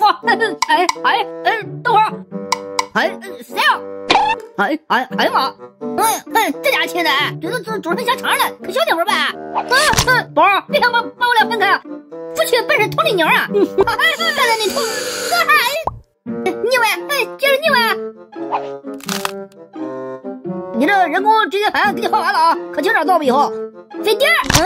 哇，哎哎哎，等会儿，哎谁呀？哎哎哎呀妈！哎哎，这家亲的，这都煮煮成香肠了，可小点会儿呗。嗯嗯，宝儿，别想把把我俩分开，夫妻本是同林鸟啊！哎，看在你头，哎，你喂，哎，接着你喂。你这人工直接盘给你画完了啊，可请让到不以后，费点。嗯，好，